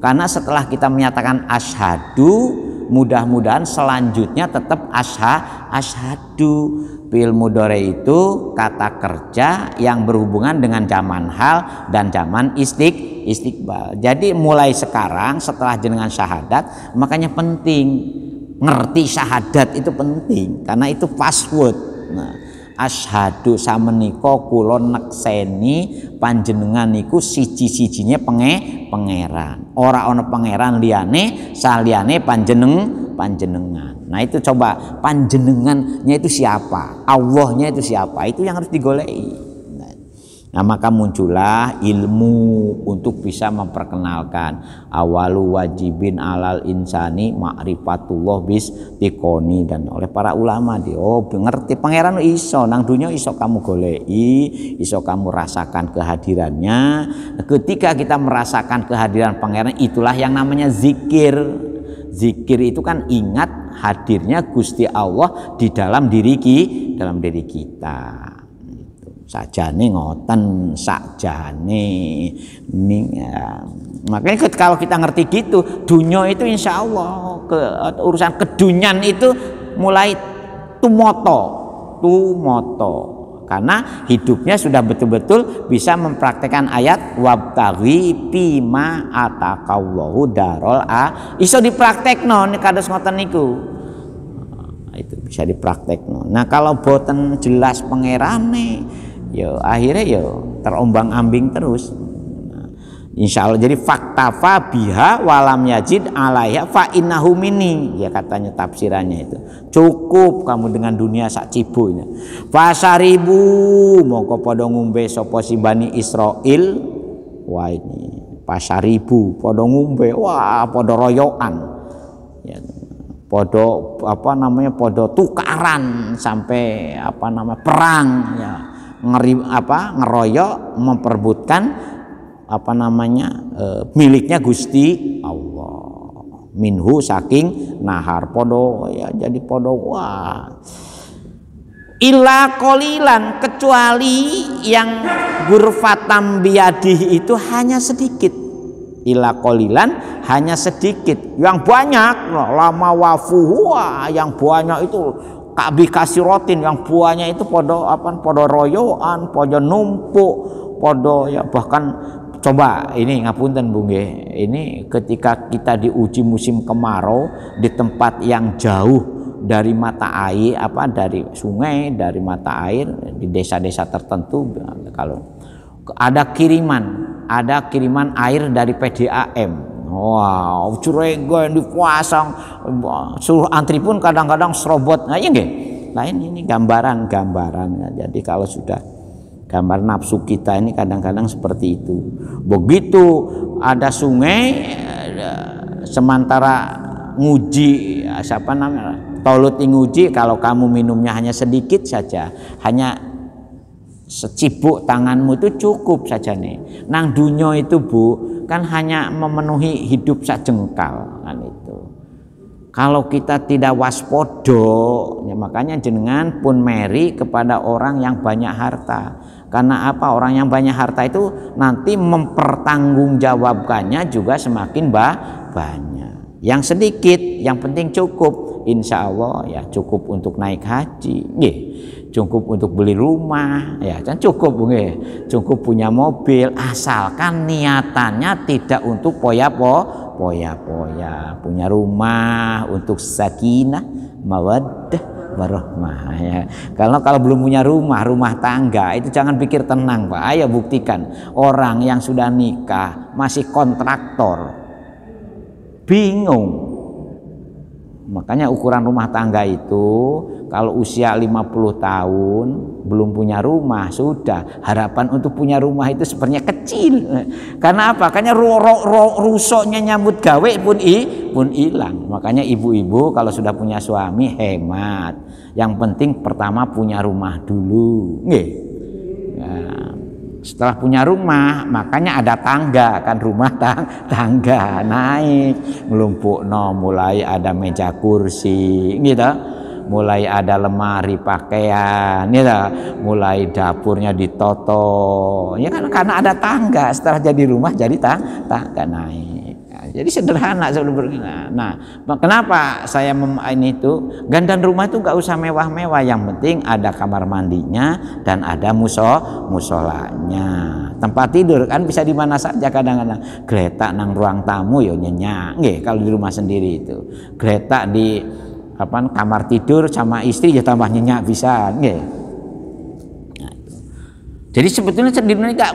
[SPEAKER 1] Karena setelah kita menyatakan ashadu mudah-mudahan selanjutnya tetap asha ashadu fil mudore itu kata kerja yang berhubungan dengan zaman hal dan zaman istik istiqbal. Jadi mulai sekarang setelah jenengan syahadat makanya penting. Ngerti syahadat itu penting karena itu password. Nah ashadu samenika kula nekseni panjenengan niku siji-sijine penge pangeran. Ora ana pangeran liyane saliyane panjeneng panjenengan. Nah itu coba panjenengannya itu siapa? Allahnya itu siapa? Itu yang harus digolei Nah maka muncullah ilmu untuk bisa memperkenalkan. Awalu wajibin alal insani ma'rifatullah bis tikoni dan oleh para ulama dia oh ngerti pangeran iso. Nang dunia iso kamu golei iso kamu rasakan kehadirannya. Ketika kita merasakan kehadiran pangeran itulah yang namanya zikir. Zikir itu kan ingat hadirnya Gusti Allah di dalam diri dalam diri kita sajane ngoten sakjane ning ya. makanya kalau kita ngerti gitu dunia itu insya Allah ke urusan kedunyan itu mulai tumoto tumoto. Karena hidupnya sudah betul-betul bisa mempraktekkan ayat wabtaghi pima atakallahu darol a iso dipraktekno nek kados ngoten niku. Itu bisa dipraktekno. Nah kalau boten jelas pangerane ya akhirnya ya terombang ambing terus. Insya Allah jadi fakta fabiha walam yajid alaiha fa innahu mini ya katanya tafsirannya itu. Cukup kamu dengan dunia sak cibunya pasaribu mongko podo ngumbe sopo si bani Israel wah ini pasaribu podo ngumbe wah podo royoan ya podo apa namanya podo tukaran sampai apa nama perang ya ngeri apa ngeroyok memperbutkan apa namanya e, miliknya Gusti Allah. Minhu saking nahar podo ya jadi podo wah. Illa kolilan kecuali yang gurfatam biadih itu hanya sedikit. Illa kolilan hanya sedikit. Yang banyak lama wafu wah yang banyak itu kasih kasirotin yang buahnya itu podo apa podo royoan podo numpuk podo ya bahkan coba ini ngapunten Bung ini ketika kita diuji musim kemarau di tempat yang jauh dari mata air apa dari sungai dari mata air di desa-desa tertentu kalau ada kiriman ada kiriman air dari PDAM Wow, curega yang dipasang, suruh antri pun kadang-kadang serobot. Nah, iya Lain ini gambaran-gambaran. Jadi kalau sudah gambar nafsu kita ini kadang-kadang seperti itu. Begitu ada sungai, sementara nguji siapa namanya tolut nguji kalau kamu minumnya hanya sedikit saja, hanya secibuk tanganmu itu cukup saja nih. Nang dunia itu bu kan hanya memenuhi hidup sajengkal kan itu. Kalau kita tidak waspodo, ya makanya jenengan pun meri kepada orang yang banyak harta. Karena apa? Orang yang banyak harta itu nanti mempertanggungjawabkannya juga semakin bah banyak. Yang sedikit, yang penting cukup. Insya Allah ya cukup untuk naik haji. Nih, cukup untuk beli rumah ya kan cukup bunge cukup punya mobil asalkan niatannya tidak untuk poya-po poya-poya punya rumah untuk sakinah mawaddah warahmah ya. Kalau kalau belum punya rumah, rumah tangga itu jangan pikir tenang, Pak. Ayo buktikan. Orang yang sudah nikah masih kontraktor bingung Makanya ukuran rumah tangga itu kalau usia 50 tahun belum punya rumah sudah harapan untuk punya rumah itu sebenarnya kecil. Karena apa? Karena ro, ro, rusoknya nyambut gawe pun i pun hilang. Makanya ibu-ibu kalau sudah punya suami hemat. Yang penting pertama punya rumah dulu. Nggih. Nah, setelah punya rumah makanya ada tangga kan rumah tang tangga naik melumpuk no mulai ada meja kursi gitu mulai ada lemari pakaian gitu mulai dapurnya ditoto ya kan karena ada tangga setelah jadi rumah jadi tang tangga naik jadi sederhana sebenarnya. Nah, kenapa saya ini itu gandan rumah itu nggak usah mewah-mewah, yang penting ada kamar mandinya dan ada muso musolanya. Tempat tidur kan bisa di mana saja kadang-kadang. Geletak nang ruang tamu yo ya nyenyak, kalau di rumah sendiri itu. Geletak di apa kamar tidur sama istri ya tambah nyenyak bisa nggih. Jadi sebetulnya di Indonesia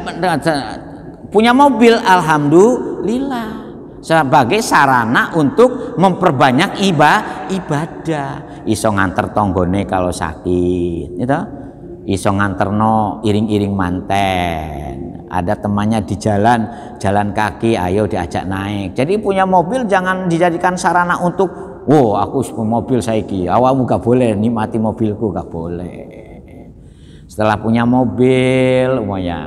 [SPEAKER 1] punya mobil alhamdulillah. Sebagai sarana untuk memperbanyak iba, ibadah. Iso nganter tonggone kalau sakit gitu. Iso nganterno iring-iring manten. Ada temannya di jalan jalan kaki ayo diajak naik. Jadi punya mobil jangan dijadikan sarana untuk wow aku mobil saiki. Awakmu gak boleh nikmati mobilku gak boleh. Setelah punya mobil ya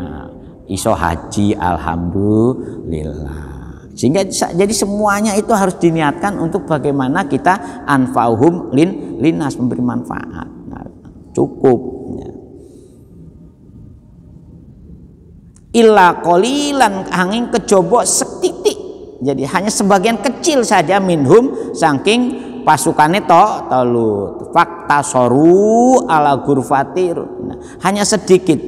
[SPEAKER 1] iso haji alhamdulillah. Sehingga jadi semuanya itu harus diniatkan untuk bagaimana kita anfauhum lin linas memberi manfaat. Nah, cukup. Illa angin kejobo setitik. Jadi hanya sebagian kecil saja minhum saking pasukannya to talut fakta soru ala gurfati nah, hanya sedikit.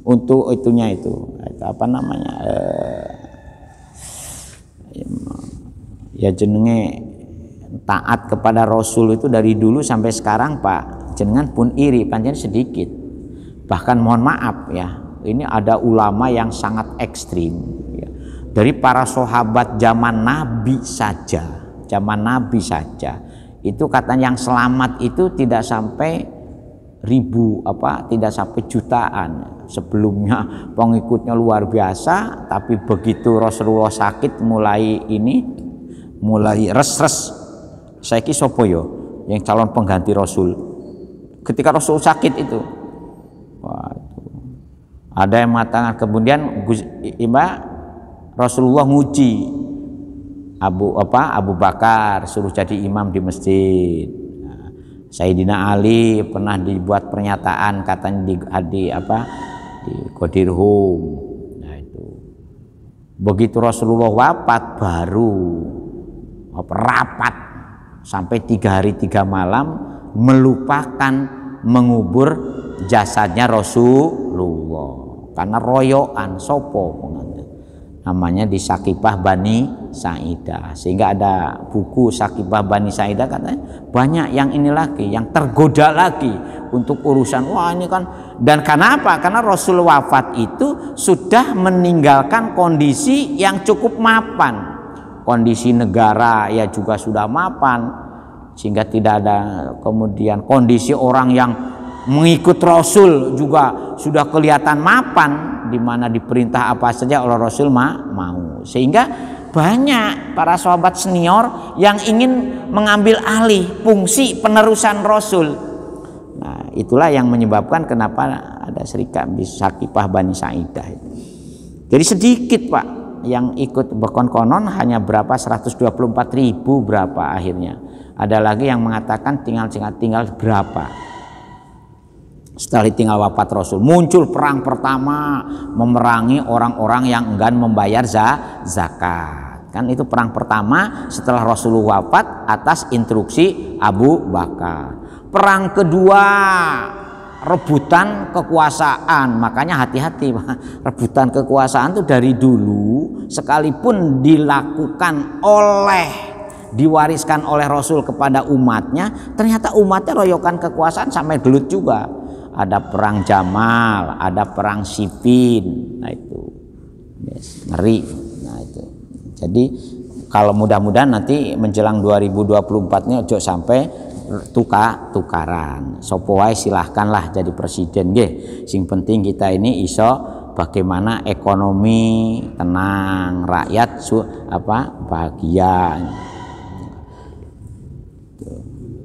[SPEAKER 1] Untuk itunya itu. Apa namanya? Eh, ya jenenge taat kepada Rasul itu dari dulu sampai sekarang Pak. Jenengan pun iri panjang sedikit. Bahkan mohon maaf ya ini ada ulama yang sangat ekstrim ya. Dari para sahabat zaman Nabi saja zaman Nabi saja itu katanya yang selamat itu tidak sampai ribu apa tidak sampai jutaan. Sebelumnya pengikutnya luar biasa tapi begitu Rasulullah sakit mulai ini mulai res-res. Saya kisopo yo yang calon pengganti Rasul. Ketika Rasul sakit itu. Wah. Ada yang mengatakan kemudian Ima Rasulullah nguji Abu apa Abu Bakar suruh jadi imam di masjid. Nah, Sayyidina Ali pernah dibuat pernyataan katanya di, di apa di Qadirhum. Nah itu. Begitu Rasulullah wafat baru rapat sampai tiga hari tiga malam melupakan mengubur jasadnya Rasulullah karena royoan sopo namanya di Sakipah Bani Saidah. Sehingga ada buku Sakipah Bani Saidah katanya banyak yang ini lagi yang tergoda lagi untuk urusan. Wah ini kan dan kenapa karena Rasul wafat itu sudah meninggalkan kondisi yang cukup mapan. Kondisi negara ya juga sudah mapan. Sehingga tidak ada kemudian kondisi orang yang mengikut Rasul juga sudah kelihatan mapan di mana diperintah apa saja oleh Rasul ma mau. Sehingga banyak para sahabat senior yang ingin mengambil alih fungsi penerusan Rasul. Nah itulah yang menyebabkan kenapa ada serikat di Sakipah Bani Sa'idah jadi sedikit Pak yang ikut berkon-konon hanya berapa? 124 ribu berapa akhirnya? Ada lagi yang mengatakan tinggal tinggal tinggal berapa setelah ditinggal wafat Rasul muncul perang pertama memerangi orang-orang yang enggan membayar zakat. Kan itu perang pertama setelah Rasulullah wafat atas instruksi Abu Bakar. Perang kedua rebutan kekuasaan. Makanya hati-hati rebutan kekuasaan itu dari dulu sekalipun dilakukan oleh diwariskan oleh Rasul kepada umatnya ternyata umatnya royokan kekuasaan sampai gelut juga ada perang Jamal, ada perang Sipin. Nah itu yes, ngeri. Nah itu. Jadi kalau mudah-mudahan nanti menjelang 2024 ini ojo sampai tuka tukaran. Sopo wae silahkanlah jadi presiden nggih. Sing penting kita ini iso bagaimana ekonomi tenang, rakyat su apa bahagia.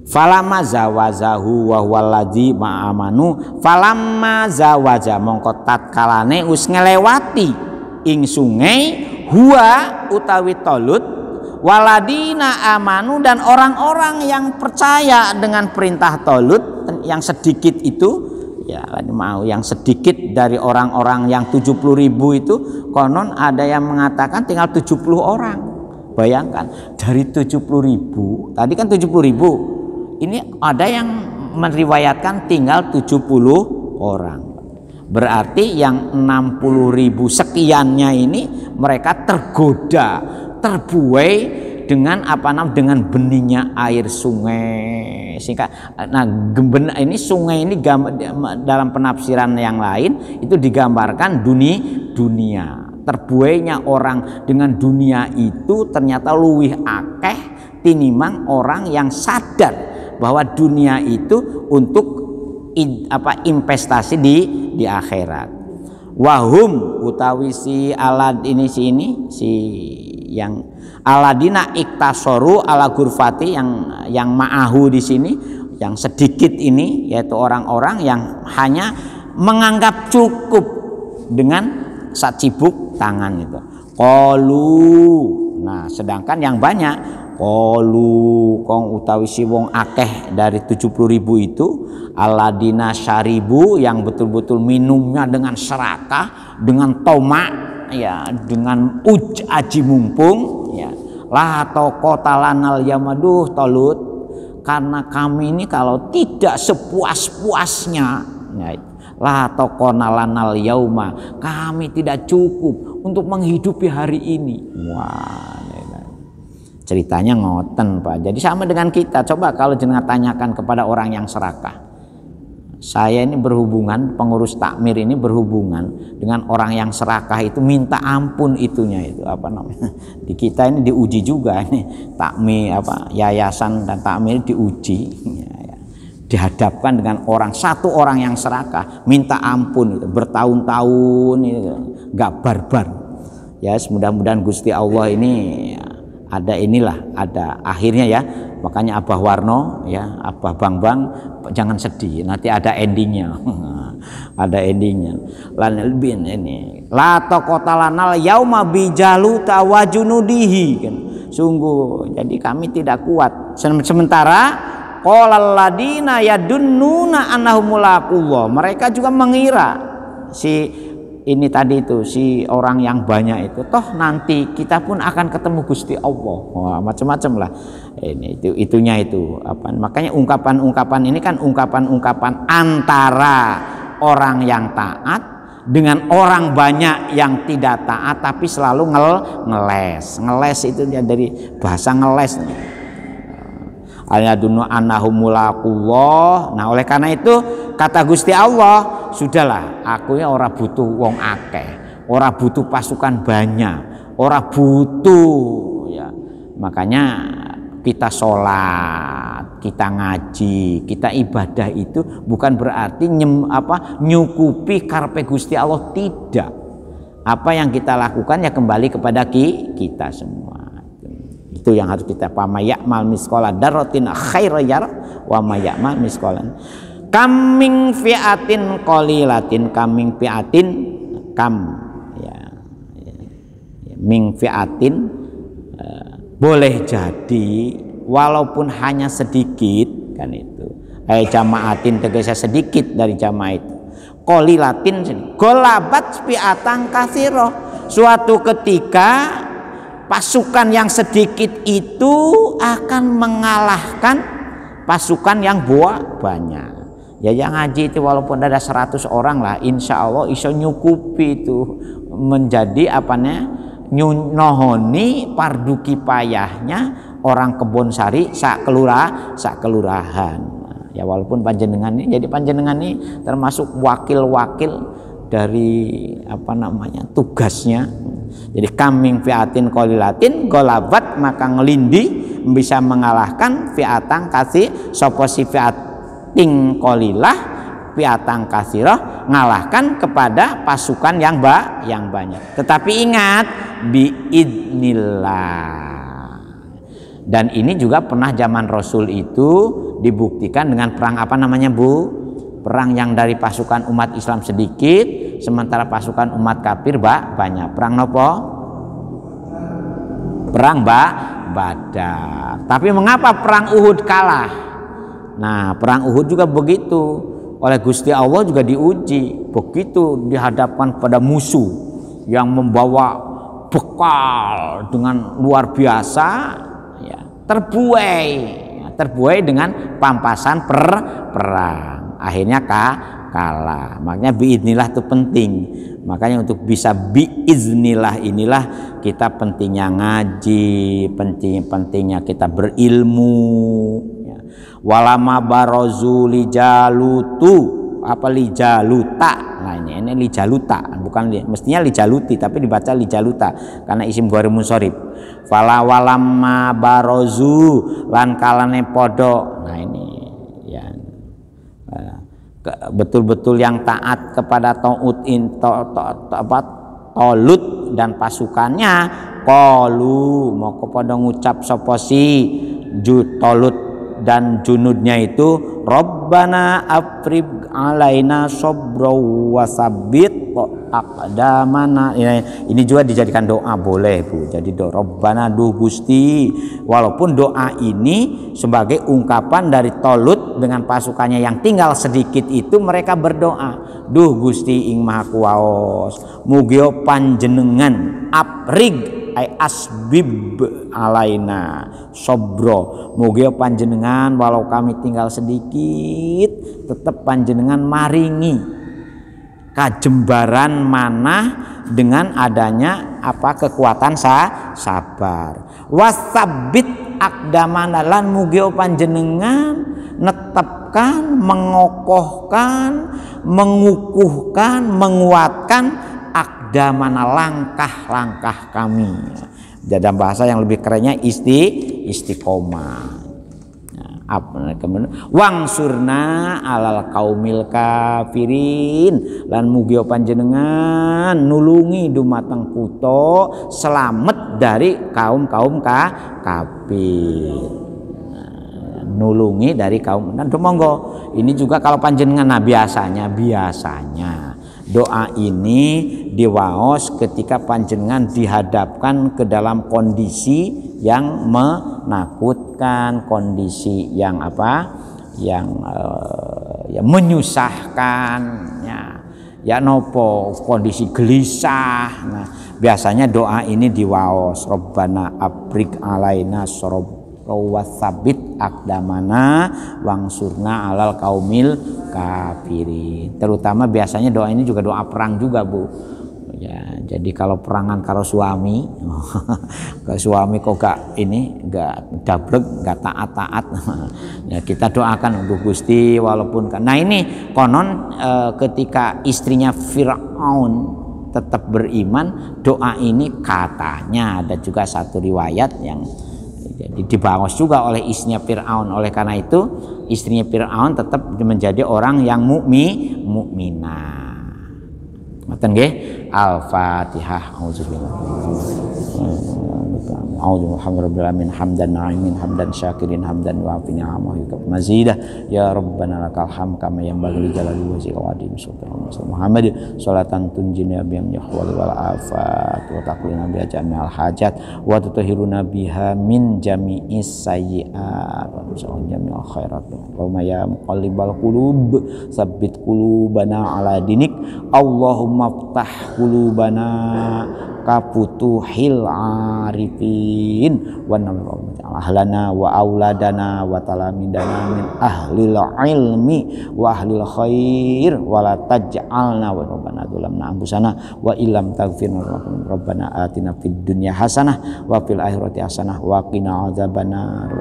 [SPEAKER 1] Falama zawazahu wa huwallazi ma'amanu falamma zawaja mongko tatkalane us ngelewati. Ing sungai huwa utawi tolut waladina amanu dan orang-orang yang percaya dengan perintah tolut yang sedikit itu ya mau yang sedikit dari orang-orang yang 70 ribu itu konon ada yang mengatakan tinggal 70 orang. Bayangkan dari 70 ribu tadi kan 70 ribu ini ada yang meriwayatkan tinggal 70 orang. Berarti yang 60 ribu sekiannya ini mereka tergoda terbuai dengan apa namanya dengan benihnya air sungai. Sehingga nah gemben ini sungai ini dalam penafsiran yang lain itu digambarkan dunia dunia. Terbuainya orang dengan dunia itu ternyata luwih akeh tinimang orang yang sadar bahwa dunia itu untuk in, apa investasi di di akhirat wahum utawi si alad ini si ini si yang aladina iktasoru ala gurfati yang yang ma'ahu di sini yang sedikit ini yaitu orang-orang yang hanya menganggap cukup dengan sacibuk tangan itu. Kolu. Nah, sedangkan yang banyak kolu kong utawi si wong akeh dari 70 ribu itu aladina syaribu yang betul-betul minumnya dengan serakah dengan tomak ya dengan uj aji mumpung ya. Lah kota lanal yamaduh tolut. Karena kami ini kalau tidak sepuas-puasnya ya, la tokonalanal yauma kami tidak cukup untuk menghidupi hari ini. Wah ceritanya ngoten pak. Jadi sama dengan kita. Coba kalau jenengan tanyakan kepada orang yang serakah. Saya ini berhubungan pengurus takmir ini berhubungan dengan orang yang serakah itu minta ampun itunya itu apa namanya. Di kita ini diuji juga ini. Takmir apa yayasan dan takmir diuji. Ya, ya. dihadapkan dengan orang satu orang yang serakah minta ampun itu bertahun-tahun itu nggak barbar. Ya mudah-mudahan Gusti Allah ini ada inilah ada akhirnya ya. Makanya Abah Warno ya Abah Bang Bang jangan sedih. Nanti ada endingnya. [LAUGHS] Ada endingnya. Lan bin ini la lanal yauma bijalu tawajunudihi kan. Sungguh jadi kami tidak kuat. Sementara qolal ladina yadunnuna annahumulaqullah mereka juga mengira si ini tadi itu si orang yang banyak itu. Toh nanti kita pun akan ketemu Gusti Allah. Wah, macam-macam lah. Ini itu itunya itu. Apa makanya ungkapan-ungkapan ini kan ungkapan-ungkapan antara orang yang taat dengan orang banyak yang tidak taat tapi selalu ngel ngeles. Ngeles itu dia dari bahasa ngeles ayadunu anahumulakullah nah oleh karena itu kata Gusti Allah sudahlah aku ya ora butuh wong akeh ora butuh pasukan banyak ora butuh ya. Makanya kita sholat, kita ngaji, kita ibadah itu bukan berarti nyem, apa, nyukupi karpe Gusti Allah tidak. Apa yang kita lakukan ya kembali kepada ki, kita semua itu yang harus kita paham ya'mal miskola darotin khairayar wa ma ya'mal miskolan kaming fiatin qalilatin kaming fiatin kam ya, ya, ya ming fiatin uh, boleh jadi walaupun hanya sedikit kan itu. Eh jamaatin tegasnya sedikit dari jamaah itu. Qalilatin golabat fiatang kasiro suatu ketika pasukan yang sedikit itu akan mengalahkan pasukan yang buah banyak. Ya yang ngaji itu walaupun ada 100 orang lah insya Allah iso nyukupi itu menjadi apanya nyunohoni pardu kipayahnya orang kebon sari sak kelurah sak kelurahan. Ya walaupun panjenengan ini jadi panjenengan ini termasuk wakil-wakil dari apa namanya tugasnya jadi kambing fiatin kolilatin golabat maka ngelindi bisa mengalahkan fiatang kasih sopo si fiating kolilah fiatang kasirah ngalahkan kepada pasukan yang ba yang banyak. Tetapi ingat biidnillah. Dan ini juga pernah zaman Rasul itu dibuktikan dengan perang apa namanya Bu? Perang yang dari pasukan umat Islam sedikit sementara pasukan umat kafir ba, banyak. Perang nopo? Perang ba, badar. Tapi mengapa perang Uhud kalah? Nah perang Uhud juga begitu. Oleh Gusti Allah juga diuji. Begitu dihadapkan pada musuh yang membawa bekal dengan luar biasa ya terbuai. Terbuai dengan pampasan per perang. Akhirnya ka kalah. Makanya biiznillah itu penting. Makanya untuk bisa biiznillah inilah kita pentingnya ngaji penting pentingnya kita berilmu ya. walama barozu lijalutu. Apa lijaluta? Nah ini ini lijaluta. Bukan li, mestinya lijaluti tapi dibaca lijaluta. Karena isim gori munsorib fala walama barozu. Lan kalane podo nah ini betul-betul yang taat kepada taut in to, to, to, apa tolut dan pasukannya. Kalu mau kepada ngucap soposi tolut dan junudnya itu Rabbana afrib alaina sobro wasabit akdamana ini juga dijadikan doa boleh Bu. Jadi doa Rabbana duh Gusti. Walaupun doa ini sebagai ungkapan dari Tolut dengan pasukannya yang tinggal sedikit itu mereka berdoa duh Gusti ing maha kuwaos mugio panjenengan aprig ay asbib alaina sobro. Mugia panjenengan walau kami tinggal sedikit tetap panjenengan maringi kajembaran mana dengan adanya apa kekuatan sa sabar wasabit akdamana lan mugia panjenengan netapkan mengokohkan mengukuhkan menguatkan mana langkah-langkah kami. Dalam bahasa yang lebih kerennya isti istiqomah. Nah, kemudian wang surna alal kaumil kafirin. Lan mugio panjenengan nulungi dumateng kuto selamat dari kaum kaum ka kafir. Nah, nulungi dari kaum dan monggo. Ini juga kalau panjenengan nah biasanya biasanya doa ini diwaos ketika panjenengan dihadapkan ke dalam kondisi yang menakutkan kondisi yang apa? Yang uh, ya menyusahkan ya. Ya nopo kondisi gelisah. Nah biasanya doa ini diwaos robbana abrik alaina wasabit akdamana wangsurna alal kaumil kafirin. Terutama biasanya doa ini juga doa perang juga bu ya jadi kalau perangan karo suami [LAUGHS] ke suami kok gak ini gak dablek gak taat taat [LAUGHS] ya kita doakan untuk gusti walaupun nah ini konon e, ketika istrinya Fir'aun tetap beriman doa ini katanya ada juga satu riwayat yang jadi dibawas juga oleh istrinya Fir'aun. Oleh karena itu istrinya Fir'aun tetap menjadi orang yang mukmi mukminah Ngoten nggih. Al-Fatihah Auzubillahi A'udzu Muhammadin alamin hamdan na'imin hamdan syakirin hamdan wa fi ni'amahu mazida ya rabbana lakal ham kama yang bagi jalali wa zika wa dim Muhammad. Salatan tunjina bi min wal wal afat wa taqlina bi jami'al hajat wa tutahhiruna biha min jami'is sayyi'at. Wa misalnya jami'al khairat. Allahumma ya muqallibal qulub sabbit qulubana kafutuhil arifin. Wa ahlana wa auladana wa talamidana min ahlil ilmi wa ahlil khair. Wa la taj'alna wa rabbana dzulamna anfusana wa illam taghfir rabbana atina fid dunya hasanah wa fil akhirati hasanah wa qina adzabannar.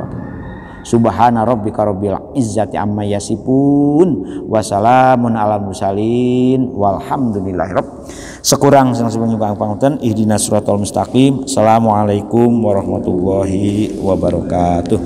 [SPEAKER 1] Subhana rabbika rabbil izzati amma yasipun wa salamun alal mursalin. Walhamdulillahi rabb sekurang sekurang pangutan ihdinas suratul mustaqim. Assalamualaikum warahmatullahi wabarakatuh